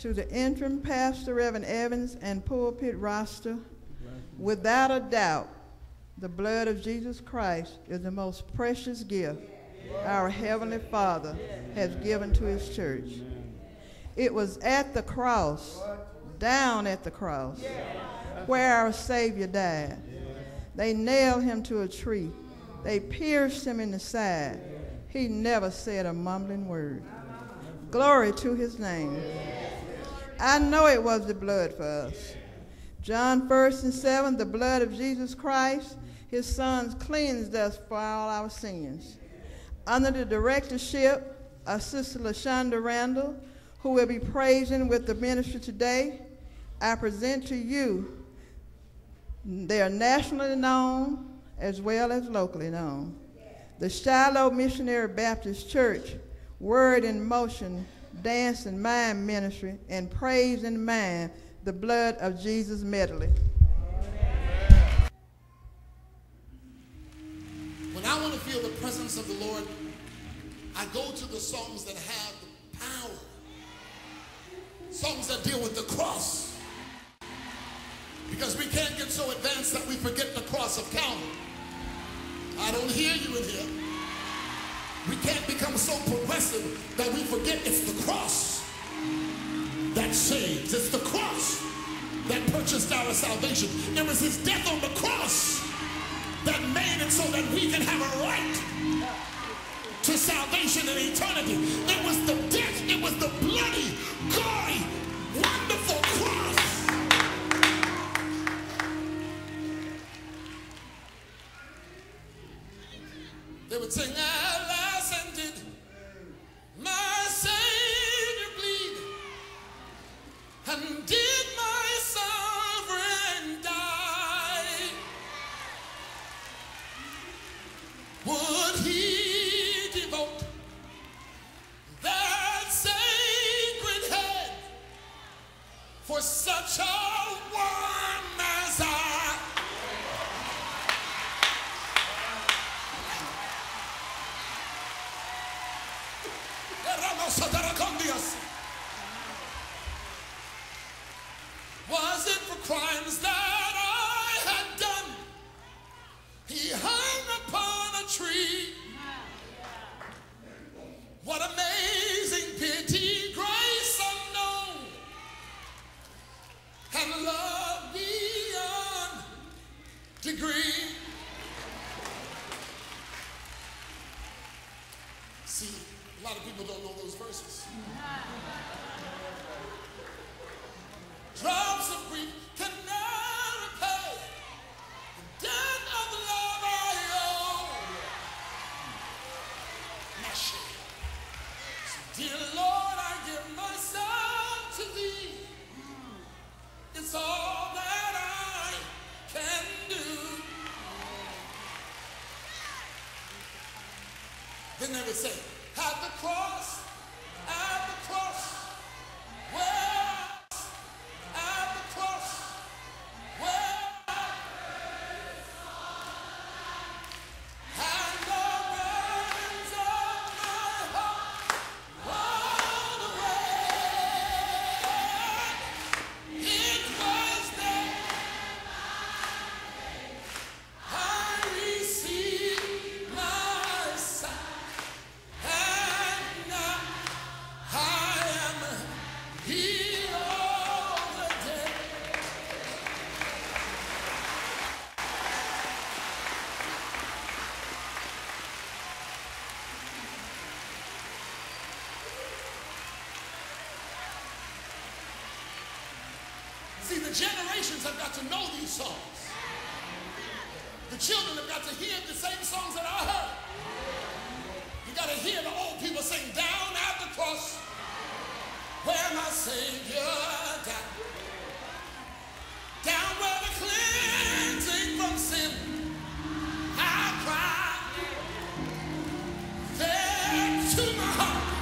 to the interim pastor, Reverend Evans, and pulpit roster, without a doubt, the blood of Jesus Christ is the most precious gift our Heavenly Father has given to His church. It was at the cross, down at the cross, where our Savior died. They nailed him to a tree. They pierced him in the side. He never said a mumbling word. Glory to his name. I know it was the blood for us. John 1st and 7, the blood of Jesus Christ, his sons cleansed us for all our sins. Under the directorship of Sister LaShonda Randall, who will be praising with the ministry today, I present to you they are nationally known as well as locally known. The Shiloh Missionary Baptist Church, Word in Motion, Dance and Mime Ministry, and Praise in Mime, the Blood of Jesus medley. When I want to feel the presence of the Lord, I go to the songs that have the power. Songs that deal with the cross. Because we can't get so advanced that we forget the cross of Calvary. I don't hear you in here. We can't become so progressive that we forget it's the cross that saves. It's the cross that purchased our salvation. It was his death on the cross that made it so that we can have a right to salvation and eternity. It was the death, See, a lot of people don't know those verses. Drops of grief can never repay the debt of love I owe. My share. So, dear Lord, I give myself to Thee. It's all that I can do. Then they would say, Generations have got to know these songs. The children have got to hear the same songs that I heard. You got to hear the old people sing down at the cross where my Savior died. Down where the cleansing from sin I cried. There to my heart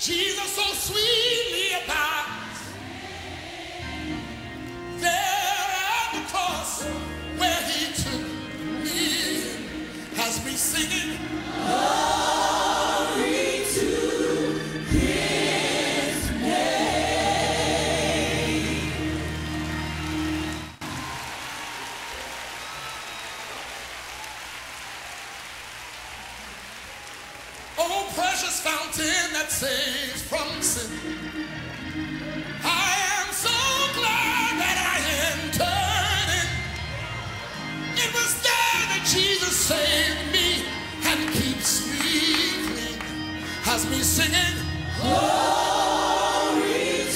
Jesus so sweetly abides. There at the cross where he took me has me singing. me singing. Glory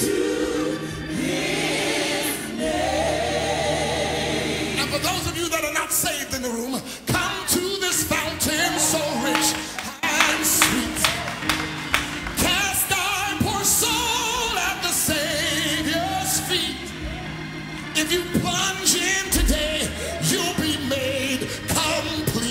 to His name. Now, for those of you that are not saved in the room, come to this fountain so rich and sweet. Cast thy poor soul at the Savior's feet. If you plunge in today, you'll be made complete.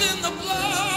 in the blood.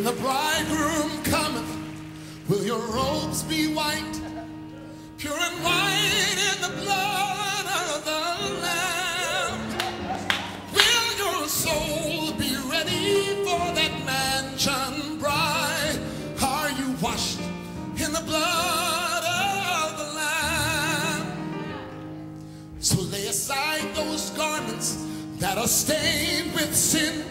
When the bridegroom cometh, will your robes be white, pure and white in the blood of the Lamb? Will your soul be ready for that mansion bride? Are you washed in the blood of the Lamb? So lay aside those garments that are stained with sin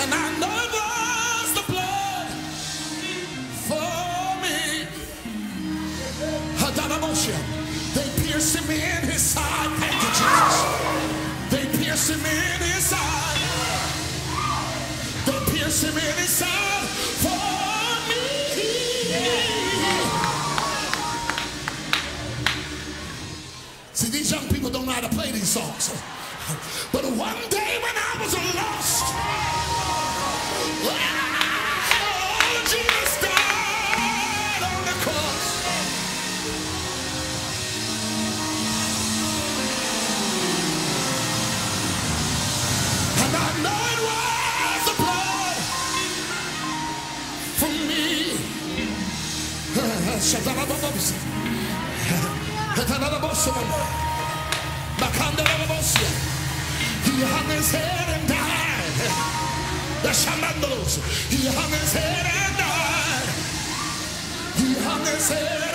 and I know acontecer.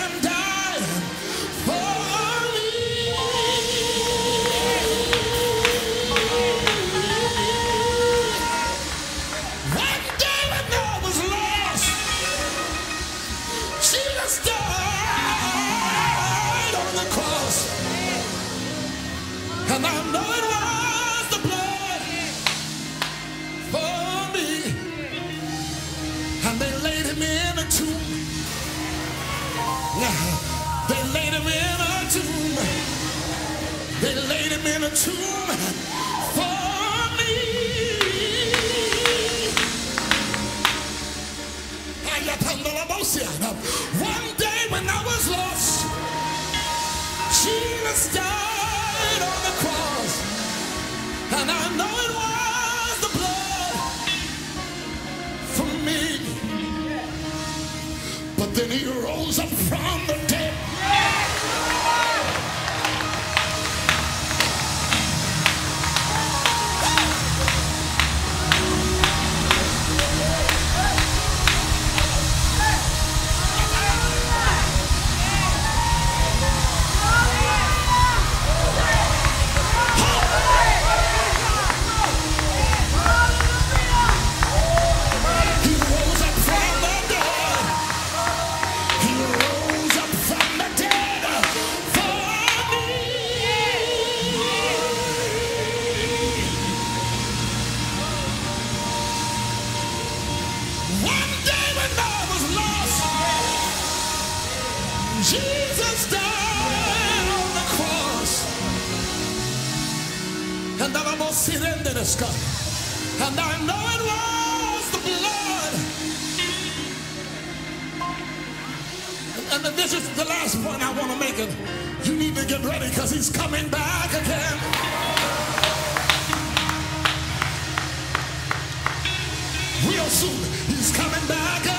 They laid him in a tomb for me. One day when I was lost, Jesus died on the cross. And I know it was. Jesus died on the cross. And I'm almost in this cup. And I know it was the blood. And, this is the last point I want to make. It. You need to get ready because he's coming back again. real soon. He's coming back.